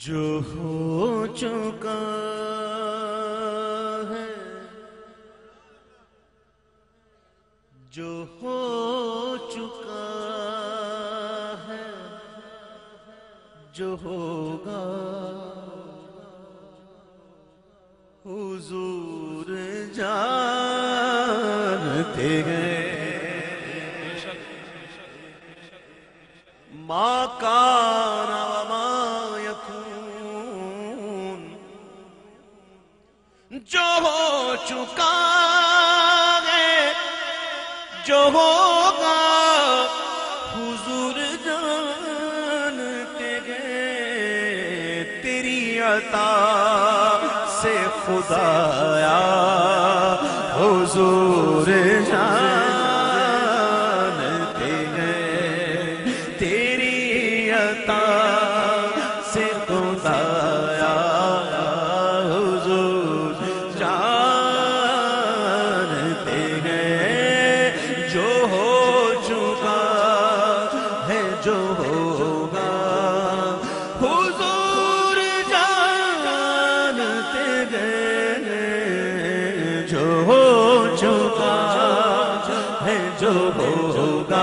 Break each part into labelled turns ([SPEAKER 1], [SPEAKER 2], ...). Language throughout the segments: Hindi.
[SPEAKER 1] जो हो चुका जो होगा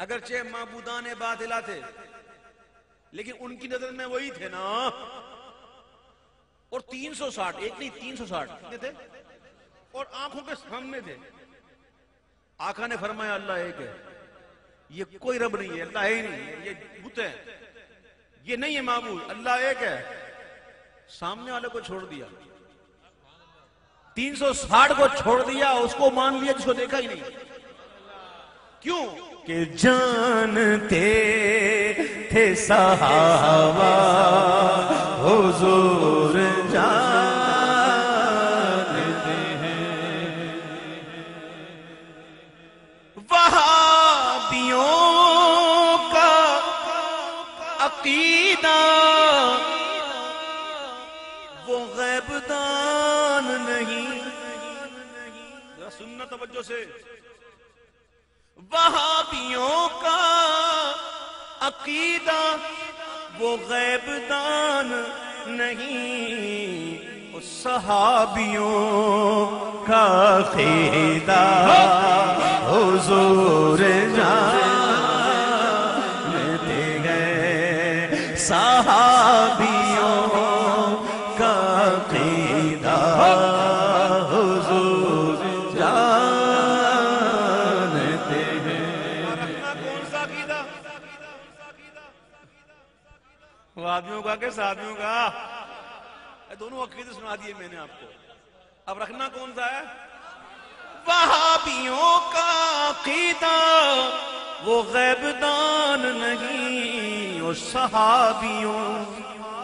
[SPEAKER 1] अगरचे माबूदान बातिला थे। लेकिन उनकी नज़र में वही थे ना। और 360 एक नहीं 360 कितने थे? और आँखों के सामने थे। आका ने फरमाया अल्लाह एक है। ये कोई रब नहीं है अल्लाह ही नहीं है, ये बुत है। ये नहीं है माबूद अल्लाह एक है। सामने वाले को छोड़ दिया। 360 को छोड़ दिया उसको मान लिया जिसको देखा ही नहीं। क्यों? कि जानते थे सहावा। हुजूर जानते हैं। वहाबियों का अकीदा, वो गैबदान नहीं। सुनना तवज्जो से। वहाबियों का अकीदा वो गैबदान नहीं सहाबियों का अकीदा। हुजूर जानते का साथियों का। ये दोनों अकीदे सुना दिए मैंने आपको। अब रखना कौन सा है? वहाबियों का अकीदा वो गैबदान नहीं और सहाबियों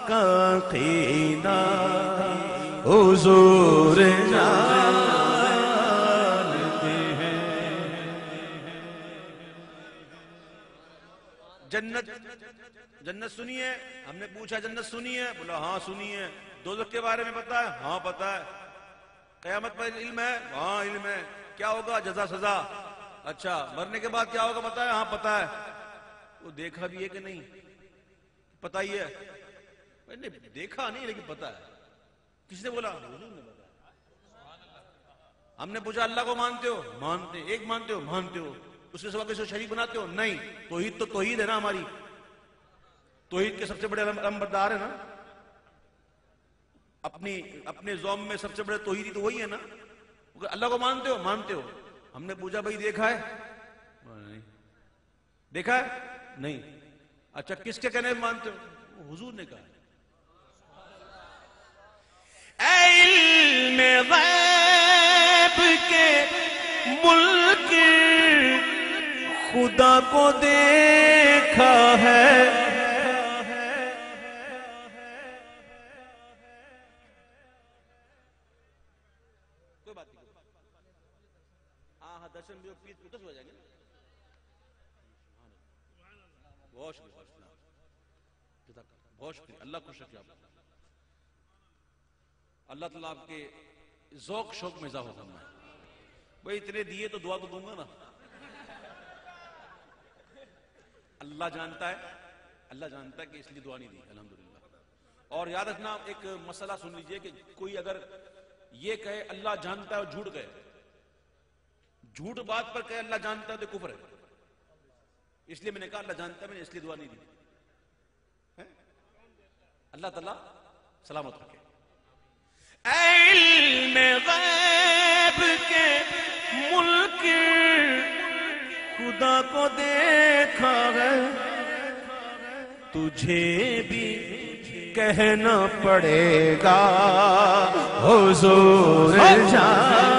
[SPEAKER 1] का अकीदा। हुजूर जानते हैं। जन्नत जन्नत सुनी है? हमने पूछा, जन्नत सुनी है? बोला हाँ सुनी है। दो के बारे में पता है? हाँ पता है। कयामत पर इल्म है? हाँ इल्म है। क्या होगा? जजा, सजा। अच्छा मरने के बाद क्या होगा पता है? हाँ पता है। वो देखा भी है कि नहीं? पता ही है। नहीं देखा नहीं, लेकिन पता है। किसने बोला? हमने पूछा, अल्लाह को मानते हो? मानते। एक मानते हो? मानते हो।
[SPEAKER 2] उसके सिवा किसी को शरीक बनाते हो? नहीं। तोहीद तो तोहीद है ना हमारी। तोहीद के सबसे बड़े अलमबरदार है ना? अपनी, अपने जोम में सबसे बड़े तोहीदी तो वही है ना? अल्लाह को मानते हो? मानते हो। हमने पूछा, भाई, देखा है? नहीं। देखा है? नहीं। अच्छा किसके कहने मानते हो? हुजूर ने कहा।
[SPEAKER 1] गैब के मुल्क खुदा को देखा है।
[SPEAKER 2] भी हो जाएँगे बहुत शुक्रिया बहुत शुक्रिया। अल्लाह रखे आप। अल्लाह तला आपके जौक, शौक में इजाफा करना भाई, इतने दिए तो दुआ तो दूँगा ना। अल्लाह जानता है, अल्लाह जानता है कि इसलिए दुआ नहीं दी, अल्हम्दुलिल्लाह। और याद रखना, एक मसला सुन लीजिए कि कोई अगर ये कहे, अल्लाह जानता है और झूठ कहे झूठ बात पर कहे अल्लाह जानता है तो कुफर है। इसलिए मैंने कहा अल्लाह जानता है मैंने इसलिए दुआ नहीं दी। अल्लाह तला सलामत रखे।
[SPEAKER 1] गैब के मुल्क खुदा को देखा है। तुझे भी कहना पड़ेगा हुजूर जानते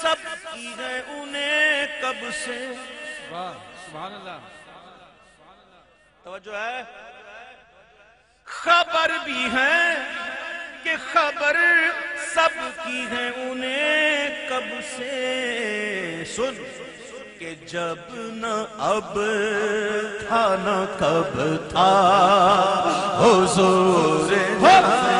[SPEAKER 1] सब की है उन्हें कब से।
[SPEAKER 3] वाह सुभान अल्लाह
[SPEAKER 2] तवज्जो है।
[SPEAKER 1] खबर भी है कि खबर सब की है उन्हें कब से। सुन कि जब न अब था न कब था। हुजूर जानते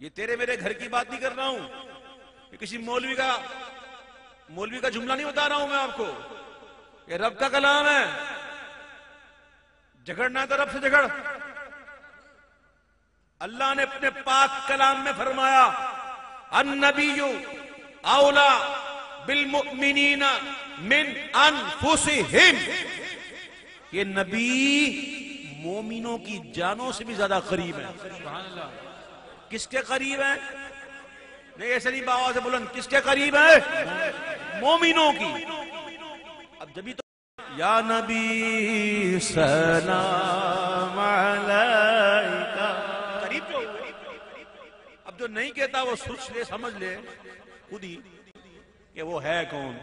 [SPEAKER 2] ये तेरे मेरे घर की बात नहीं कर रहा हूँ। ये किसी मौलवी का मौलवी का जुमला नहीं बता रहा हूँ मैं आपको। ये रब का कलाम है। झगड़ना है तो रब से झगड़ अल्लाह ने अपने पाक कलाम में फरमाया, अन्नबीयु औला बिल मुमिनीना मिन अनफुसिहिम। ये नबी मोमिनों की जानों से भी ज़्यादा करीब है। किसके करीब है? नहीं, ऐसे नहीं, बाबा से बुलंद। किसके करीब है? मोमिनों की। अब जब तो या नबी, सलाम करीब जो अब जो नहीं कहता, वो सोच ले समझ ले। खुद ही कि वो है कौन?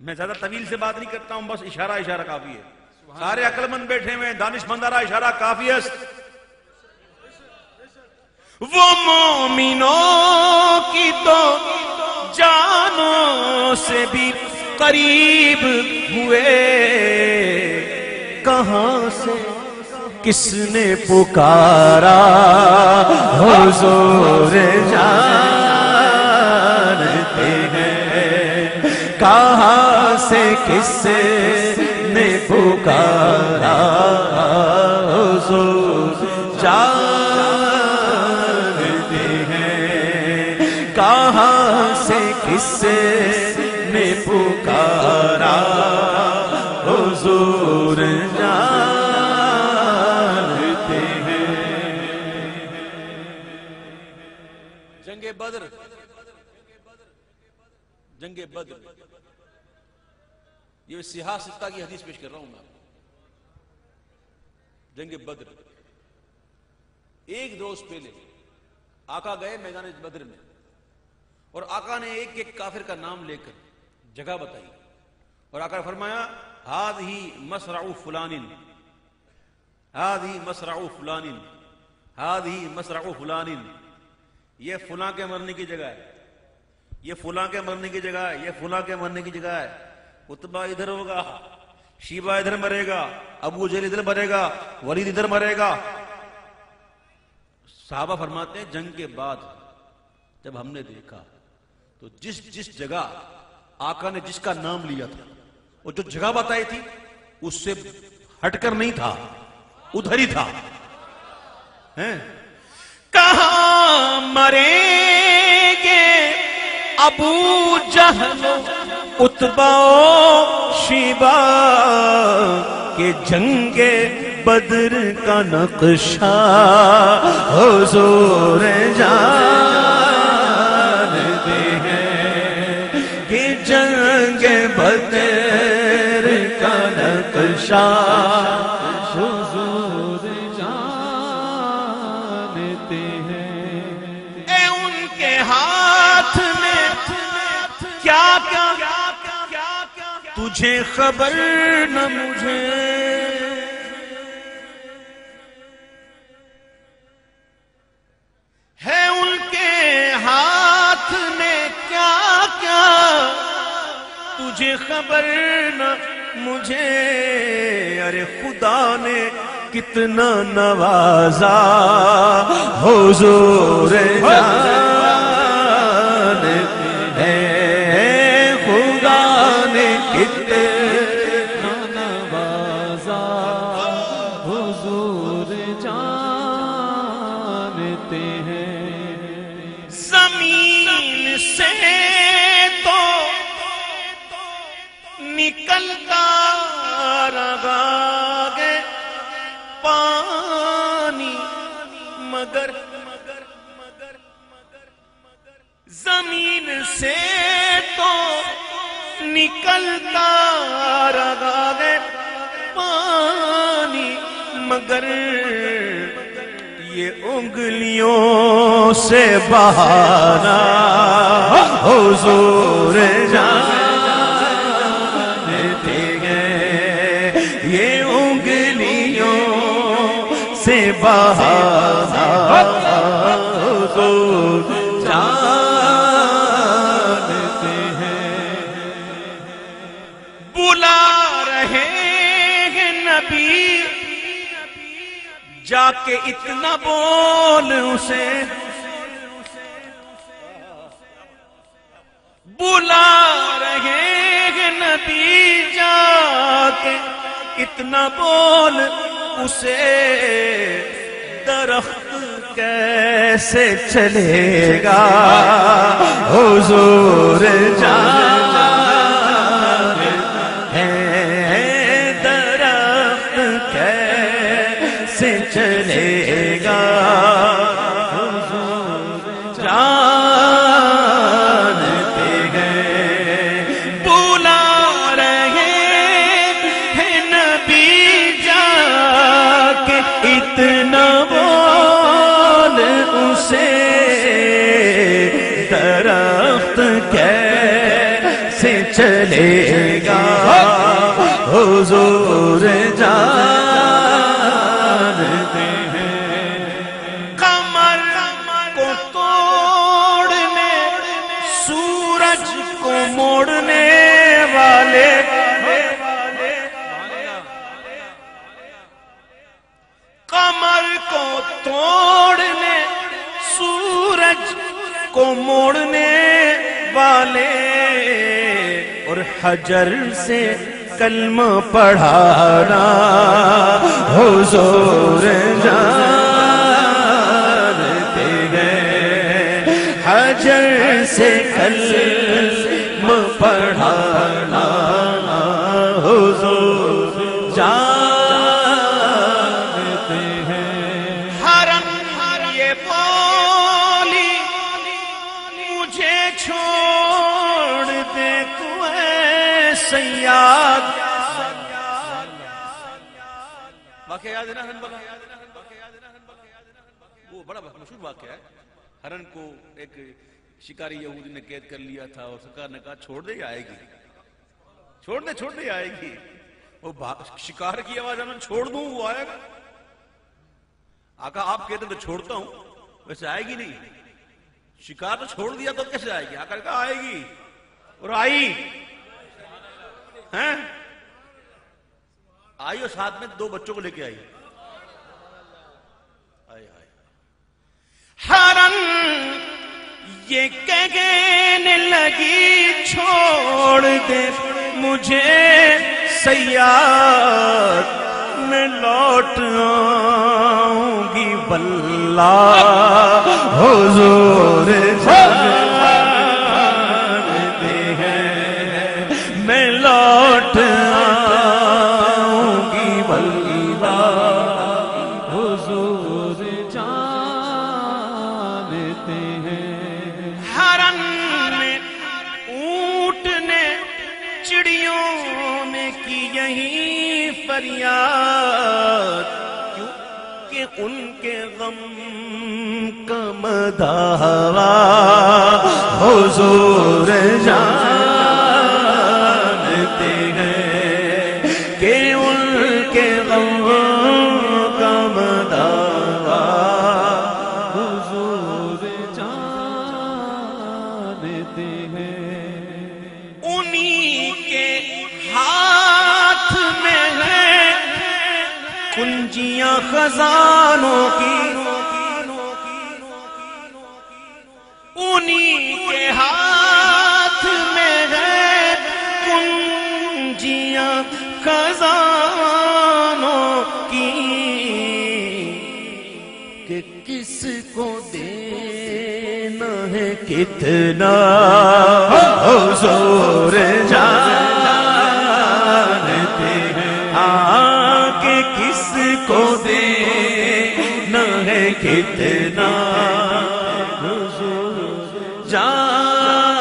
[SPEAKER 2] मैं ज़्यादा तवील से बात नहीं करता हूँ, बस इशारा इशारा काफ़ी है। सारे अक्लमंद बैठे हुए हैं दानिशमंदारा इशारा काफ़ी है।
[SPEAKER 1] वो मोमिनों की तो जानों से भी करीब हुए। कहाँ से किसने पुकारा हुजूर जानते हैं? कहाँ से किसने पुकारा
[SPEAKER 2] जंग बद्र। ये सिहा सित्ता की हदीस पेश कर रहा हूँ मैं जंग बद्र। एक रोज पहले आका गए मैदान बद्र में और आका ने एक एक काफिर का नाम लेकर जगह बताई और आका फरमाया, हाद ही मसराउ फुलानिन, हाद ही मसराउ फुलानिन, हाद ही मसराउ फुलानिन, ये फुला के मरने की जगह है। ये फुला के मरने की जगह है, ये फुला के मरने की जगह है। उतबा इधर होगा, शीबा इधर मरेगा, अबू जल इधर मरेगा, वलीद इधर मरेगा। साहबा फरमाते हैं, जंग के बाद जब हमने देखा तो जिस जिस जगह आका ने जिसका नाम लिया था, वो जो जगह बताई थी, उससे हटकर नहीं था, उधर ही था। हैं?
[SPEAKER 1] कहा मरेंगे अबू जहल उतबाओ शिबा के जंगे बद्र का नक्शा। हुजूर जानते हैं कि जंगे बद्र का नक्शा। तुझे खबर न मुझे। है उनके हाथ में क्या क्या तुझे खबर न मुझे। अरे खुदा ने कितना नवाजा हो हुजूर जाने। रहा गे पानी, मगर ये उंगलियों से बहाना। हुजूर जानते हैं ये उंगलियों से बहाना। जाके इतना बोल उसे। बुला रहे हैं नबी जाके इतना बोल उसे। दरख्त कैसे चलेगा? हुजूर जान। हुजूर को तोड़ने सूरज को मोड़ने वाले। और हजर से कलमा पढ़ाना हुजूर जानते हैं। हजर से कलमा पढ़ाना हो जानते वाक्य याद हरन वाला वो बड़ा मशहूर वाक्य है। हरन को एक शिकारी यहूदी ने कैद कर लिया था और सरकार ने कहा, छोड़ दे आएगी। छोड़ दे छोड़ दे आएगी। वो शिकार की आवाज़ है, मैं छोड़ दूँ, वो आएगा। आका, आप कहते तो छोड़ता हूँ, वैसे आएगी नहीं। शिकार तो छोड़ दिया तो कैसे आएगी? आकर कहा, आएगी। और आई। हैं? आई और साथ में दो बच्चों को लेके आई। आई आई हरन, ये कहने लगी, छोड़ दे, मुझे सयाद मैं लौट आऊँगी बल्ला हुजूर जानते मदावा हुजूर जानते कितना हुजूर जानते हैं। आके किसको देना है? कितना जानते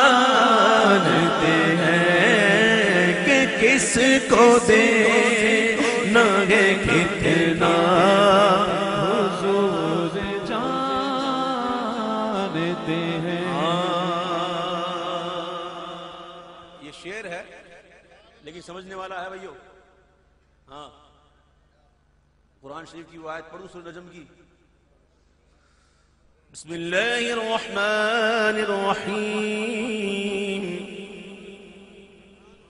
[SPEAKER 1] हैं कि किसको देना समझने वाला है भैया हाँ कुरान शरीफ की वो आयत पढ़ू सुर नजम की बिस्मिल्लाहिर्रहमानिर्रहीम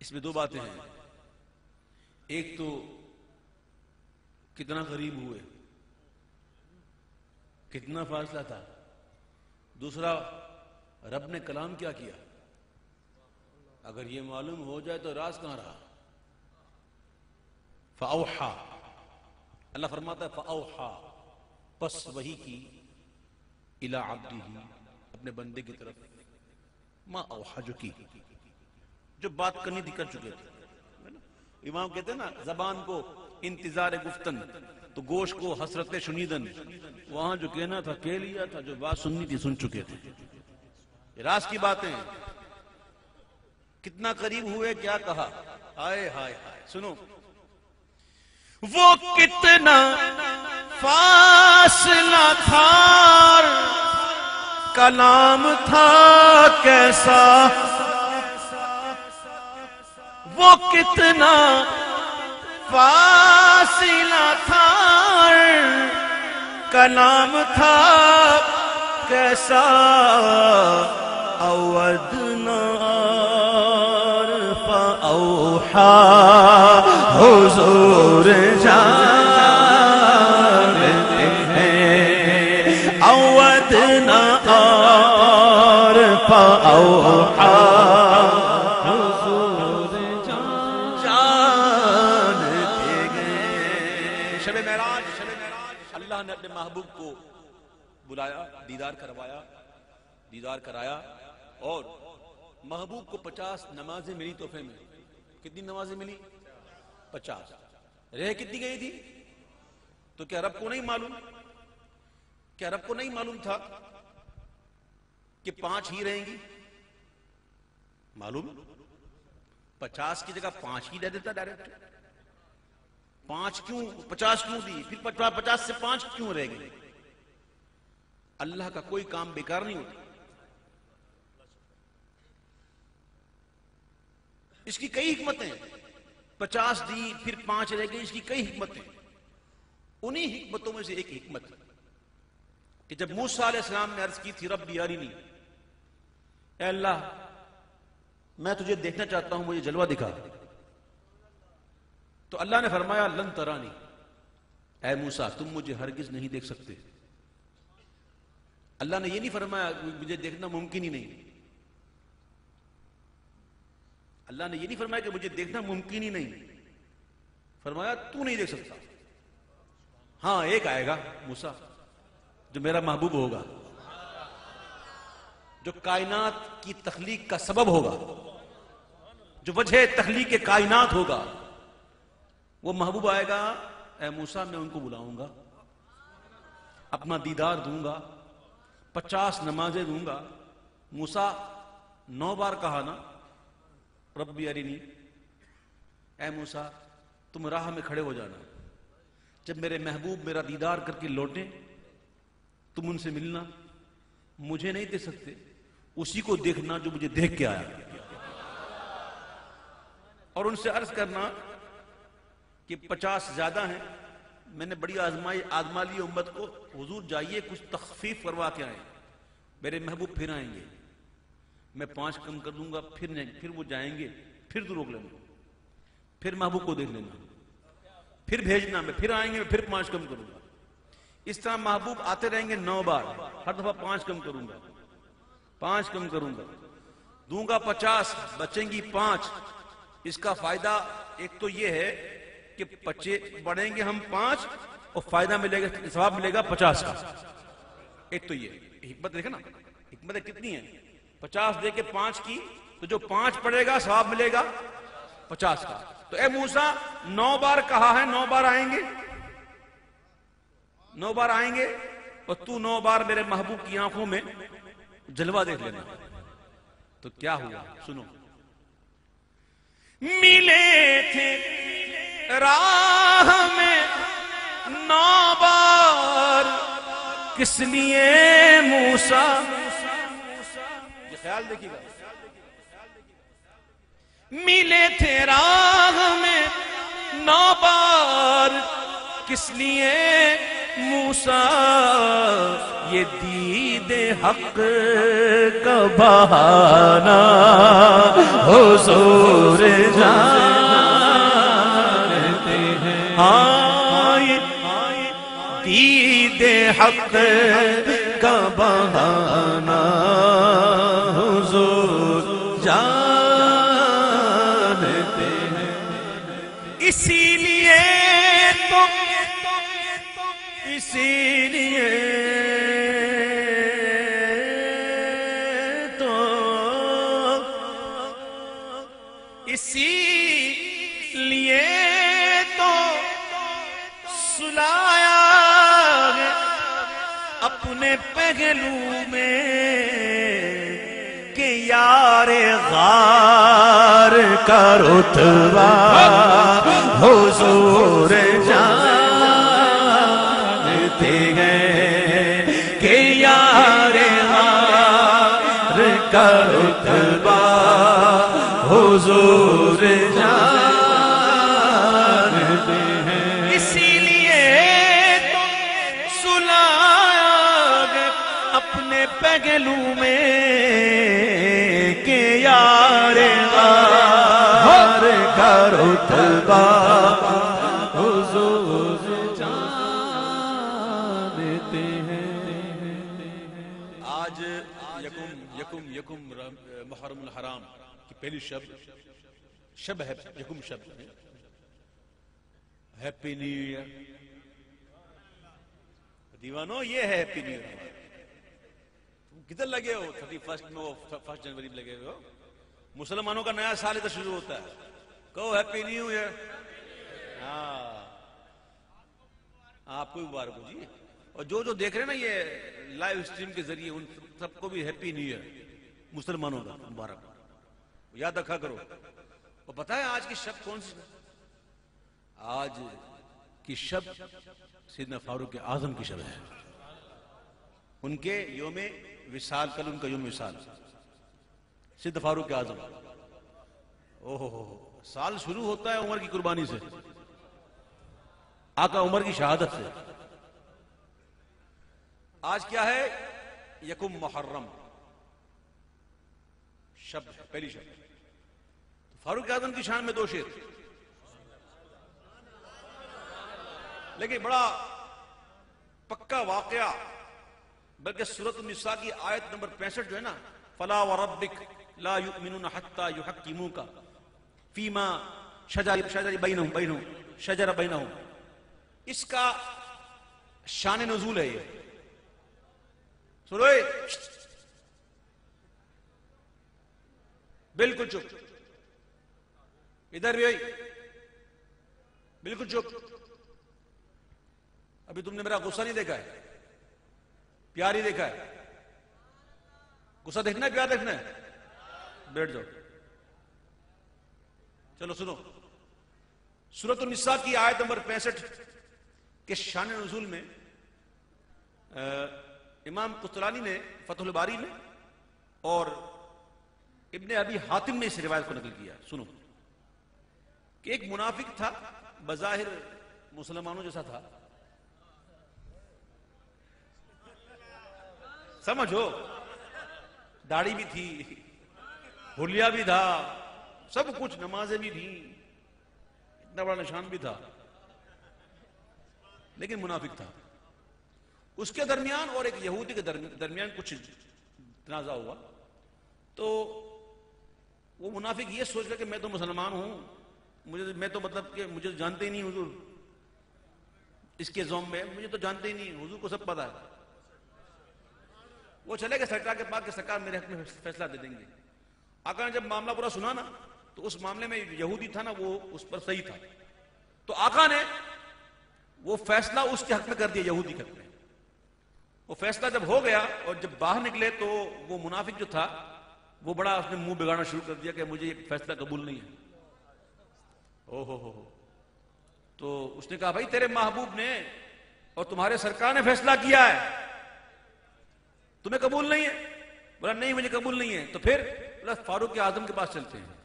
[SPEAKER 1] इसमें दो बातें हैं एक तो कितना करीब हुए कितना फासला था। दूसरा, रब ने कलाम क्या किया? अगर ये मालूम हो जाए तो राज कहाँ रहा? फाउहा अल्लाह फरमाता है फाउहा बस वही की, इला अब्दी अपने बंदे की तरफ़। माँ, औहा जो की, जो बात करनी थी कर चुके थे। इमाम कहते हैं ना, जबान को इंतज़ार गुफ्तन। तो गोश को हसरत शुनीदन वहाँ जो कहना था, कह लिया था, जो बात सुननी थी, सुन चुके थे। राज की बातें। कितना करीब हुए, क्या कहा? हाय हाय हाय, सुनो। वो कितना फासला था, कलाम था, कैसा? वो कितना फासला था का नाम था कैसा? अवध नौहा हुजूर जानते हैं। अवध न और ने अपने महबूब को बुलाया, दीदार करवाया, दीदार कराया और महबूब को पचास नमाजें मिली तोहफे में। कितनी नमाजें मिली? पचास। रह कितनी गई थी? तो क्या रब को नहीं मालूम? क्या रब को नहीं मालूम था कि पाँच ही रहेंगी? मालूम। पचास की जगह पाँच ही दे देता डायरेक्ट। पाँच क्यों, पचास क्यों दी? फिर पचास से पाँच क्यों रह गई? अल्लाह का कोई काम बेकार नहीं होता। इसकी कई हिकमतें, पचास दी, फिर पाँच रह गई, इसकी कई हिकमतें। उन्हीं हिकमतों में से एक हिकमत, कि जब मूसा अलैहिस्सलाम ने अर्ज़ की थी रब बियारी नहीं अल्लाह, मैं तुझे देखना चाहता हूँ, मुझे जलवा दिखा। तो अल्लाह ने फरमाया, लन तरानी। ऐ मूसा, तुम मुझे हरगिज नहीं देख सकते। अल्लाह ने यह नहीं फरमाया, मुझे देखना मुमकिन ही नहीं। अल्लाह ने यह नहीं फरमाया कि मुझे देखना मुमकिन ही नहीं। फरमाया, तू नहीं देख सकता। हाँ, एक आएगा, मूसा, जो मेरा महबूब होगा, जो कायनात की तखलीक का सबब होगा, जो वजह तखलीक कायनात होगा वो महबूब आएगा ए मूसा, मैं उनको बुलाऊँगा, अपना दीदार दूँगा, पचास नमाजें दूँगा। मूसा, नौ बार कहा ना रब्बी अरिनी ए मूसा, तुम राह में खड़े हो जाना। जब मेरे महबूब मेरा दीदार करके लौटे, तुम उनसे मिलना। मुझे नहीं दे सकते, उसी को देखना जो मुझे देख के आया। और उनसे अर्ज़ करना कि पचास ज़्यादा हैं। मैंने बड़ी आजमाई आजमा ली उम्मत को, हुजूर, जाइए, कुछ तखफीफ करवा के आए। मेरे महबूब फिर आएँगे। मैं पाँच कम कर दूँगा, फिर नहीं, फिर वो जाएँगे, फिर तो रोक लेना। फिर महबूब को देख लेना। फिर भेजना मैं, फिर आएँगे मैं, फिर पाँच कम करूँगा। इस तरह महबूब आते रहेंगे नौ बार। हर दफ़ा पाँच कम करूँगा। पाँच कम करूँगा। दूँगा पचास, बचेंगी पाँच। इसका फ़ायदा एक तो यह है कि बच्चे बढ़ेंगे हम पाँच और फ़ायदा मिलेगा सवाब मिलेगा पचास का। एक तो ये, हिकमत देखे ना, हिकमत कितनी है? पचास दे के पाँच की तो जो पाँच पड़ेगा सवाब मिलेगा पचास का। तो ए मूसा, नौ बार कहा है, नौ बार आएँगे? नौ बार आएँगे? और तू नौ बार मेरे महबूब की आँखों में जलवा देख लेना। तो क्या हुआ? सुनो। मिले थे राह में नौ बार किस लिए मूसा? ये ख्याल देखिएगा। मिले थे राह में नौ बार किस लिए मूसा? ये दीदे हक का बहाना, हुजूर जानते हैं आए दीदे हक का बहाना हुजूर जानते हैं। इसीलिए तो इसीलिए पहलू में कि यारे गार का रुतबा हुजूर जानते हैं कि यारे गार का रुतबा हुजूर जानते हार का रुतबा
[SPEAKER 3] हुजूर जानते हैं।
[SPEAKER 1] आज यकुम यकुम यकुम मुहर्रम हराम की पहली शब। शब है, यकुम शब। Happy new year. दीवानो, ये हैप्पी न्यू ईयर। किधर लगे हो? थर्टी फ़र्स्ट फ़र्स्ट जनवरी में लगे हो? मुसलमानों का नया साल इधर शुरू होता है। कहो हैप्पी न्यू ईयर हाँ। आपको भी मुबारक हो, जी। और जो जो देख रहे हैं ना ये लाइव स्ट्रीम के ज़रिए, उन सबको भी हैप्पी न्यू ईयर मुसलमानों का मुबारक। याद रखा करो। और पता है आज की शब्द कौन सी? आज की शब्द सीधना फारूक आज़म की शब्द है। उनके योम विशाल, कल उनका योम विशाल सिद्ध फारूक आज़म। ओहो हो। साल शुरू होता है उमर की कुर्बानी से। आका उमर की शहादत से। आज क्या है? यकुम मुहर्रम। शब्द पहली शब्द तो फारूक आज़म की शान में दो शेर। लेकिन बड़ा पक्का वाकया, बल्कि सूरत निसा की आयत नंबर पैंसठ जो है ना, फला व रबिक ला युमिनुन हत्ता युहक्किमू का फीमा शजर शजर बैनहुम बैनहुम शजर बैनहुम इसका शान नजूल है ये। सुनो बिल्कुल चुप। इधर भी आई। बिल्कुल चुप। अभी तुमने मेरा गुस्सा नहीं देखा है। प्यार ही देखा है। गुस्सा देखना है, प्यार देखना है? बैठ जाओ। चलो सुनो। सूरत निसा की आयत नंबर पैंसठ के शान नजूल में अ, इमाम कुतलानी ने फतहुल बारी में और इब्ने अभी हातिम ने इस रिवायत को नकल किया। सुनो। कि एक मुनाफिक था बजाहिर मुसलमानों जैसा था। समझो दाढ़ी भी थी हुलिया भी था सब कुछ नमाजें भी थी। इतना बड़ा निशान भी था। लेकिन मुनाफिक था। उसके दरमियान और एक यहूदी के दरमियान कुछ तनाजा हुआ। तो वो मुनाफिक ये सोच रहा कि मैं तो मुसलमान हूँ। मुझे, मैं तो मतलब कि मुझे तो जानते ही नहीं हुजूर। इसके जोम में मुझे तो जानते ही नहीं। हुजूर को सब पता है। वो चले गए सरकार के पास कि सरकार मेरे हक में फैसला दे देंगे। आका ने जब मामला पूरा सुना ना तो उस मामले में यहूदी था ना, वो उस पर सही था। तो आका ने वो फैसला उसके हक में कर दिया, यहूदी के हक में। वो फैसला जब हो गया और जब बाहर निकले तो वो मुनाफिक जो था, वो बड़ा उसने मुँह बिगाड़ना शुरू कर दिया कि मुझे ये फैसला कबूल नहीं है। ओ हो हो हो। तो उसने कहा, भाई, तेरे महबूब ने और तुम्हारे सरकार ने फैसला किया है। तुम्हें कबूल नहीं है? बोला, नहीं, मुझे कबूल नहीं है। तो फिर बोला फारूक आज़म के पास चलते हैं।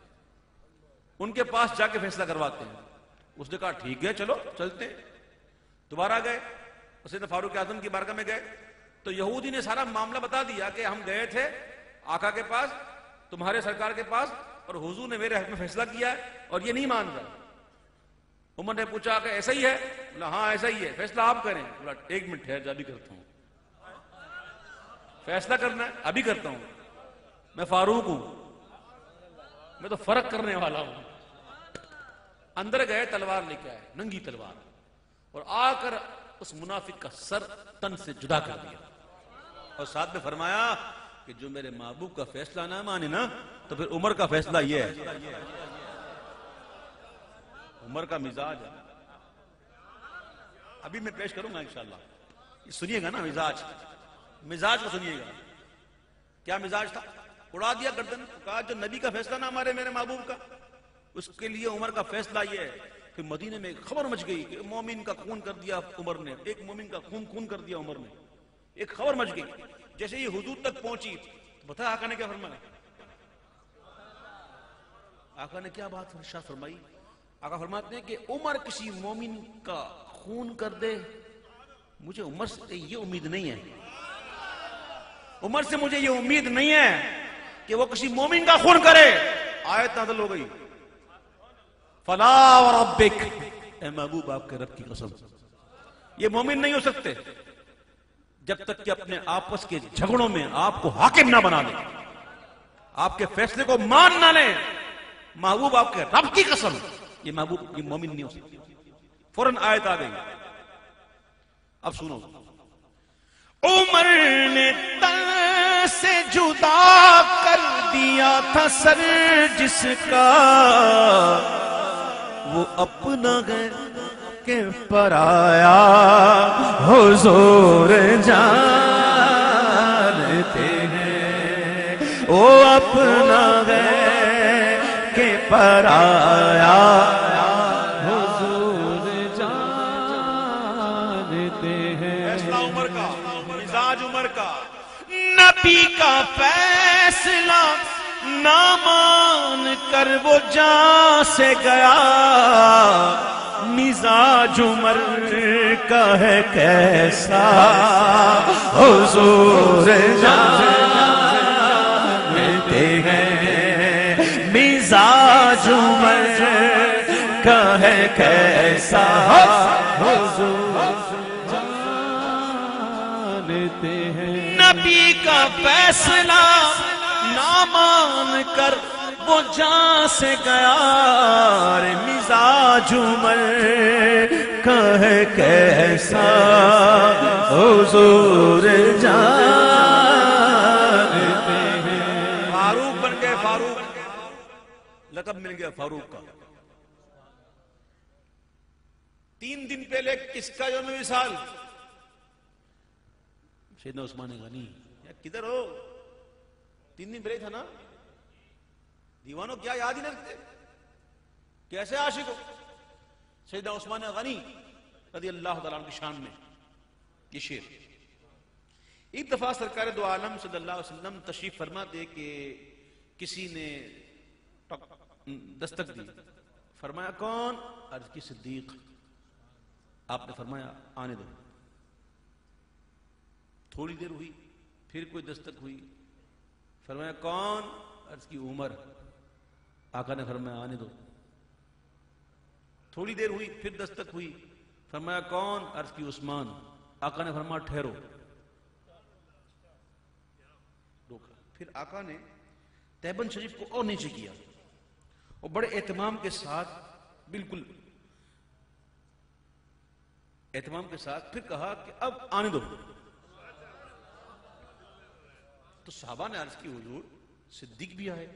[SPEAKER 1] उनके पास जाके फैसला करवाते हैं। उसने कहा, ठीक है, चलो, चलते। दोबारा गए उसने फारूक आज़म की बारगाह में गए। तो यहूदी ने सारा मामला बता दिया कि हम गए थे आका के पास, तुम्हारे सरकार के पास, और हुजूर ने मेरे हक में फैसला किया है, और ये नहीं मान रहा। उमर ने पूछा कि ऐसा ही है? बोला हाँ ऐसा ही है। फैसला आप करें। बोला, एक मिनट ठहर जा अभी करता हूँ। फैसला करना अभी करता हूँ। मैं फारूक हूँ। मैं तो फ़र्क करने वाला हूँ। अंदर गए, तलवार लेके आए, नंगी तलवार। और आकर उस मुनाफिक का सर तन से जुदा कर दिया। और साथ में फरमाया कि जो मेरे महबूब का फैसला ना माने ना तो फिर उमर का फैसला ये है। उमर का मिजाज है। अभी मैं पेश करूँगा इंशाल्लाह। ये सुनिएगा ना मिजाज। मिजाज को सुनिएगा। क्या मिजाज था? उड़ा दिया गर्दन, कहा, जो नबी का फैसला ना मारे मेरे महबूब का। उसके लिए उमर का फैसला यह है कि मदीने में खबर मच गई कि मोमिन का खून कर दिया उमर ने, एक मोमिन का खून खून कर दिया उमर ने। एक खबर मच गई। जैसे ये हुजूर तक पहुँची तो बता आका ने क्या फरमाया? आका ने क्या बात शाह फरमाई? आका फरमाते हैं कि उमर किसी मोमिन का खून कर दे। मुझे उमर से ये उम्मीद नहीं है। उमर से मुझे ये उम्मीद नहीं है कि वो किसी मोमिन का खून करे। आयत नादल हो गई। फला और रब्बिक। ए महबूब, आपके रब की कसम। ये मोमिन नहीं हो सकते,
[SPEAKER 2] जब तक कि अपने आपस के झगड़ों में आपको हाकिम ना बना ले। आपके फैसले को मान ना ले। महबूब, आपके रब की कसम। ये महबूब, ये मोमिन नहीं हो सकती। फ़ौरन आयत आ गई। अब सुनो।
[SPEAKER 1] उमर ने तन से जुदा कर दिया था सर जिसका अपना के पराया, हुजूर जानते हैं। ओ अपना है के पराया,
[SPEAKER 3] हुजूर जानते हैं।
[SPEAKER 2] फैसला उमर का, मिजाज उमर का।
[SPEAKER 1] नबी का फैसला ना मान कर वो जा से गया। मिजाज उमर का है कैसा? हुजूर जानते हैं। मिजाज उमर का है कैसा?
[SPEAKER 3] जानते हैं।
[SPEAKER 1] नबी का फैसला ना मान कर वो जा से गया। रे मिजाज उमर का है कैसा हुजूर जानते हैं।
[SPEAKER 2] फारूक बन गए फारूक। लकब मिल गया फारूक का। तीन दिन पहले किसका जो मिसाल? शेदना उस्मान गनी। किधर हो? तीन दिन पहले था ना? दीवानों क्या याद ही नहीं रखते कैसे आशिक हो? सैदना उस्मान गनी रदी अल्लाह की शान में ये शेर। एक दफ़ा सरकार दो आलम वसल्लम तशरीफ़ फरमाते कि किसी ने दस्तक दी। फरमाया, कौन? अर्ज़ की, सिद्दीक। आपने फरमाया, आने दो। थोड़ी देर हुई, फिर कोई दस्तक हुई फरमाया, कौन? अर्ज़ की, उमर। आका ने फरमाया, आने दो। थोड़ी देर हुई, फिर दस्तक हुई। फरमाया, कौन? अर्ज़ की, उस्मान। आका ने फरमाया, ठहरो। रोका। फिर आका ने तैबन शरीफ को और नीचे किया और बड़े एहतमाम के साथ, बिल्कुल एहतमाम के साथ फिर कहा कि, अब आने दो। तो साहबा ने अर्ज़ की, हजूर, सिद्दीक भी आए,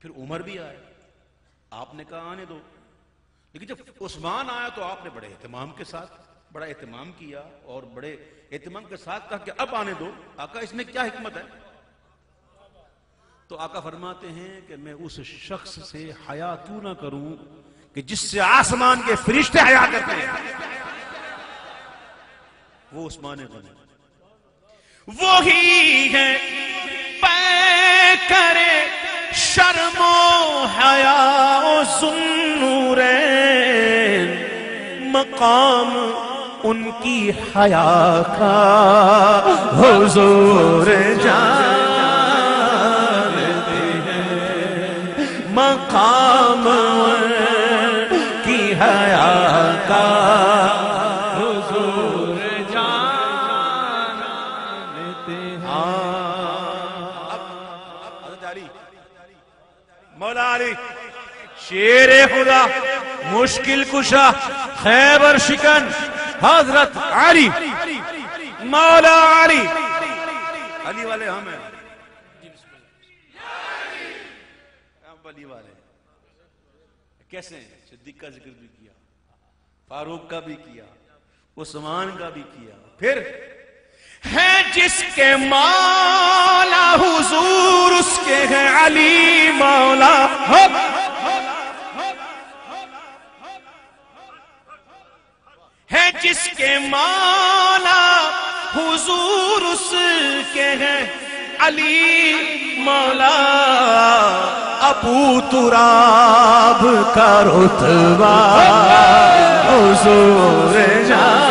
[SPEAKER 2] फिर उमर भी आए, आपने कहा आने दो। लेकिन जब उस्मान आया तो आपने बड़े एहतमाम के साथ, बड़ा एहतमाम किया और बड़े एहतमाम के साथ कहा कि अब आने दो। आका, इसमें क्या हिकमत है? तो आका फरमाते हैं कि मैं उस शख्स से हया क्यों ना करूँ कि जिससे आसमान के फरिश्ते हया करते हैं? वो उस्मान गनी।
[SPEAKER 1] वो ही। है पै करे शर्मो हया सुनूरे मकाम उनकी हया का हुजूर जानते हैं। मकाम की हया का शेर खुदा, मुश्किल कुशा, खैबर शिकन, हज़रत अली, मौला अली।
[SPEAKER 2] अली वाले हम हैं। अली वाले। कैसे सिद्दीक का ज़िक्र भी किया, फारूक का भी किया, उस्मान का भी किया। फिर
[SPEAKER 1] है जिसके मौला, हुजूर उसके है अली, मौला हो है जिसके माला हुजूर उसके है। अली मौला अबू तुराब का रुतबा। हुजूर जानते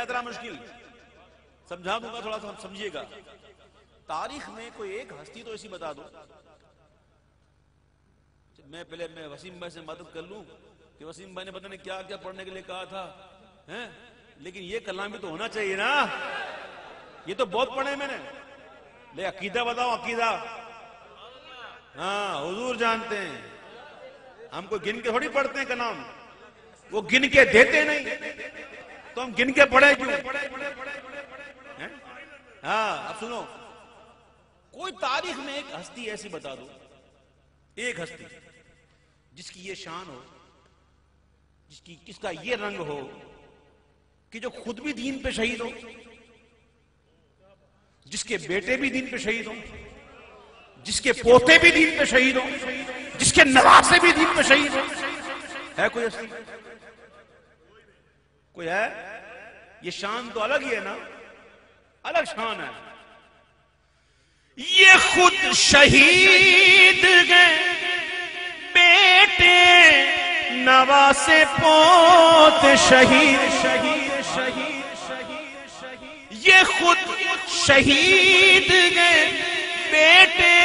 [SPEAKER 1] हैं,
[SPEAKER 2] जरा मुश्किल। समझा दूँगा, थोड़ा सा समझिएगा। तारीख में कोई एक हस्ती तो ऐसी बता दो। मैं पहले, मैं वसीम भाई से मदद कर लूँ कि वसीम भाई ने पता नहीं क्या क्या पढ़ने के लिए कहा था, हैं? लेकिन ये कलाम भी तो होना चाहिए ना। ये तो बहुत पढ़े मैंने। ले, अकीदा बताओ, अकीदा। हाँ हुजूर जानते हैं। हमको गिन के थोड़ी पढ़ते हैं कलाम। वो गिन के देते नहीं। तो हम गिन के पढ़े क्यों? हाँ? अब सुनो। कोई तारीख में एक हस्ती ऐसी बता दो। एक हस्ती, जिसकी ये शान हो, जिसकी किसका ये रंग हो, कि जो खुद भी दीन पे शहीद हो, जिसके बेटे भी दीन पे शहीद हो, जिसके पोते भी दीन पे शहीद हो, जिसके नवासे भी दीन पे शहीद हो। है कोई हस्ती? कोई है? ये शान तो अलग ही है ना? अलग शान है।
[SPEAKER 1] ये खुद शहीद गए बेटे नवासे पोत शहीद। शहीद शहीद शहीद शहीद ये खुद शहीद गए बेटे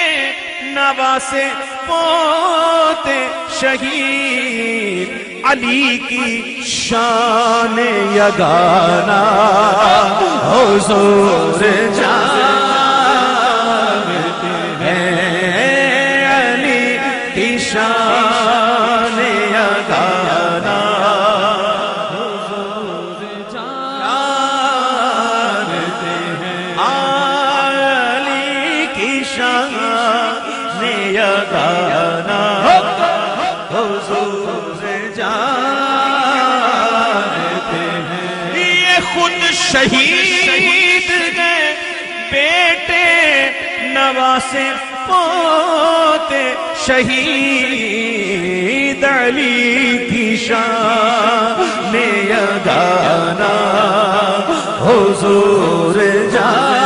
[SPEAKER 1] नवासे पोते शहीद अली की शान यगाना हुजूर जानते शहीद गए बेटे नवासे पोते शहीद अली की शान गाना हुजूर जानते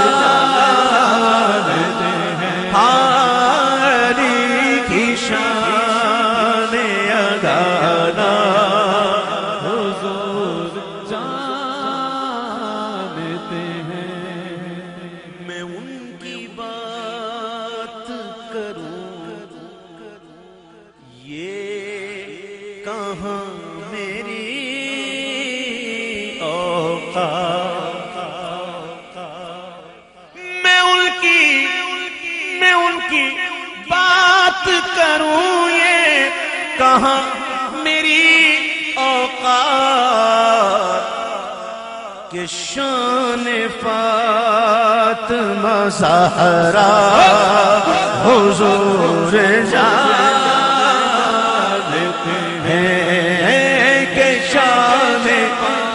[SPEAKER 1] ये कहाँ मेरी औकात? मैं उनकी मैं उनकी बात करूँ ये। कहाँ मेरी औकात? के शान फातिमा सहरा हुजूर जानते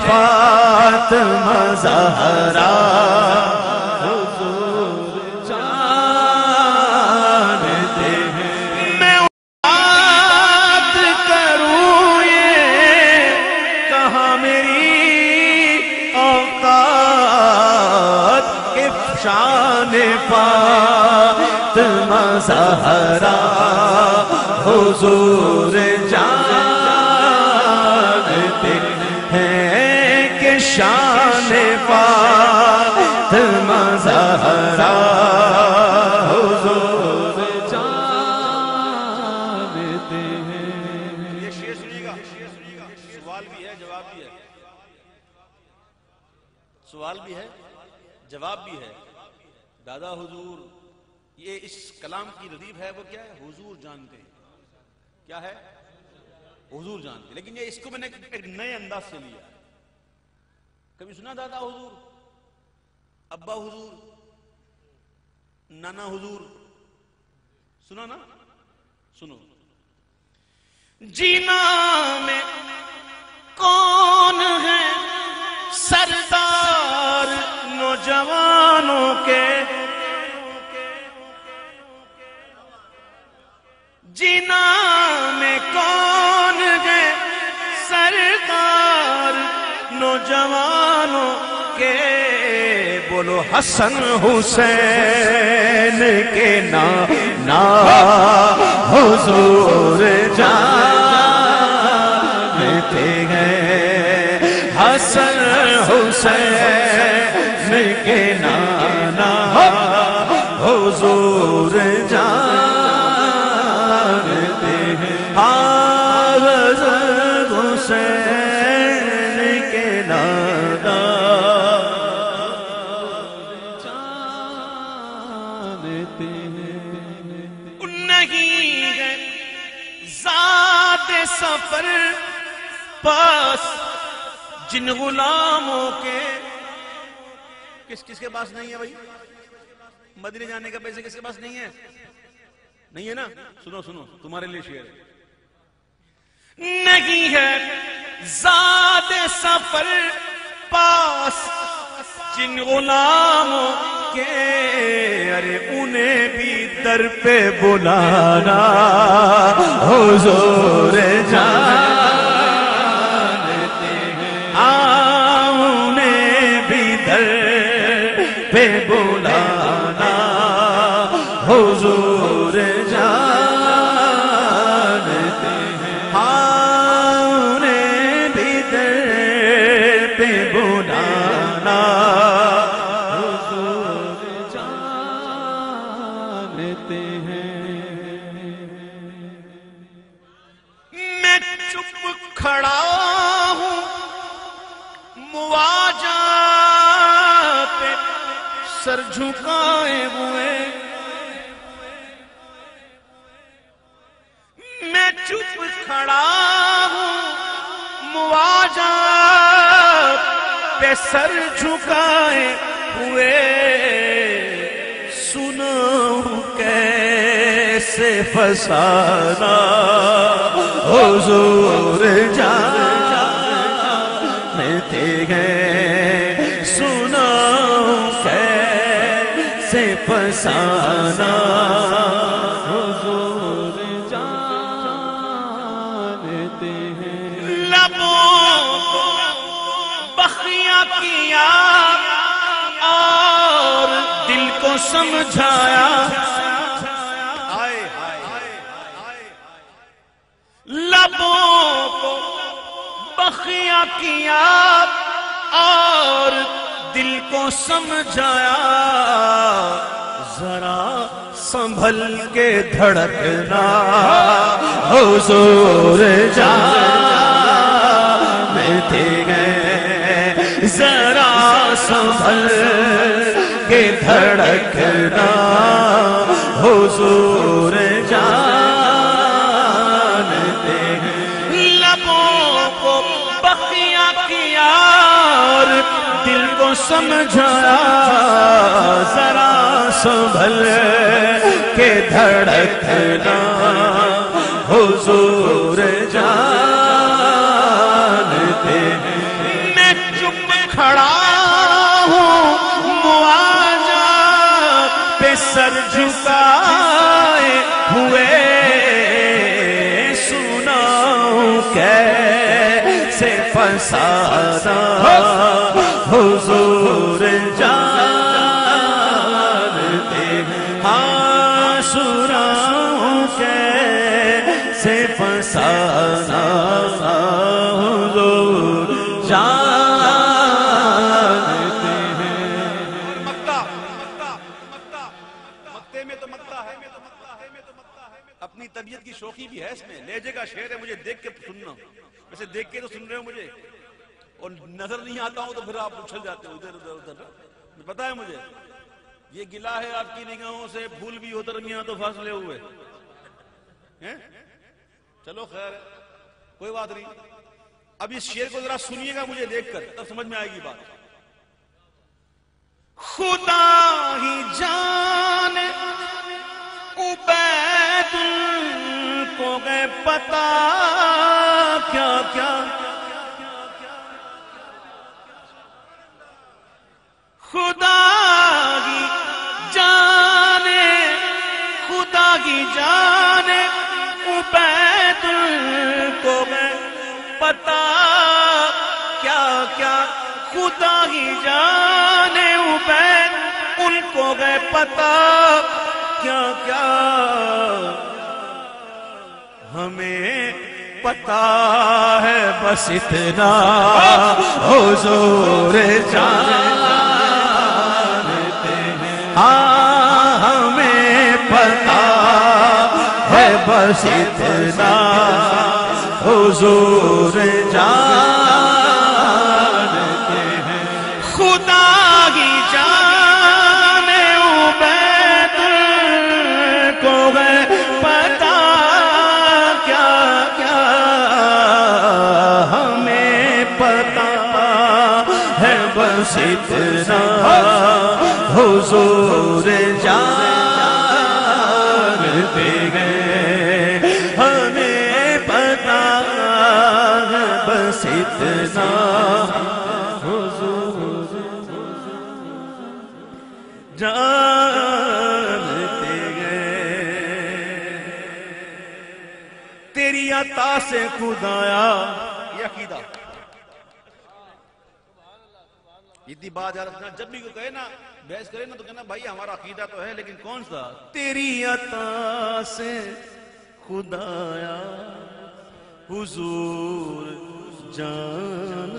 [SPEAKER 1] फातिमा सहरा
[SPEAKER 2] इस कलाम की लदीफ है, वो क्या है? हुजूर जानते हैं। क्या है? हुजूर जानते हैं। लेकिन ये इसको मैंने एक नए अंदाज से लिया। कभी सुना दादा हुजूर? अब्बा हुजूर? नाना हुजूर? सुना ना? सुनो।
[SPEAKER 1] जीना में कौन है सरदार नौजवानों के जीना में कौन है सरदार नौजवानों के बोलो, हसन हुसैन के ना ना हुजूर जानते हैं। हसन हुसैन के नाना हुजूर जानते हसन के नाना
[SPEAKER 3] जानते
[SPEAKER 1] नहीं है जात सफ़र पास, जिन गुलामों के।
[SPEAKER 2] किस, किसके पास नहीं है भाई? मदीने जाने का पैसे किसके पास नहीं है? नहीं है ना? सुनो सुनो, तुम्हारे लिए शेयर
[SPEAKER 1] नहीं है जात सफ़र पास जिन गुलामों के अरे उन्हें भी दर पे बुलाना हुजूर जानते हैं। हाँ, उन्हें भी दर पे बुलाना। सर झुकाए हुए। सुनो कैसे फसाना। हुजूर जानते हैं। सुनो कैसे फसाना।
[SPEAKER 2] हाय हाय
[SPEAKER 1] लबों को बखिया किया और दिल को समझाया। जरा संभल के धड़कना। हुजूर जानते गए। जरा संभल के धड़कना हुजूर जानते हैं। लबों को बखिया किया और दिल को समझाया, जरा संभल के धड़कना हुजूर जानते सर झुकाए हुए सुनाऊं कैसे फसाना हुजूर।
[SPEAKER 2] की है इसमें लहजे का शेर है मुझे देख के सुनना। वैसे देख के तो सुन रहे हो मुझे। और नज़र नहीं आता हूँ तो फिर आप उछल जाते हो इधर, उधर उधर। पता है मुझे। ये गिला है आपकी निगाहों से, फूल भी उतर गया तो फासले हुए। हैं? चलो खैर, कोई बात नहीं। अब इस शेर को जरा सुनिएगा मुझे देखकर, तब समझ में आएगी बात।
[SPEAKER 1] खुदा ही जाने, उबैदुल को गए पता। क्या क्या? खुदा ही जाने, खुदा की जाने, उबैदुल को गए पता। क्या क्या? खुदा की जाने उबैद उनको गए पता। क्या क्या? हमें पता है बस इतना। हो ज़ोर जानते हैं। हाँ हमें पता है बस इतना। हो ज़ोर जानते बस इतना हुजूर जानते हैं हमें पता बस इतना जानते गए। तेरी अता से खुदाया ये अकीदा याद रखना जब भी कोई कहे ना, बहस करे ना तो कहना, भाई, हमारा अकीदा तो है, लेकिन कौन सा? तेरी अता से खुदाया, हुजूर जान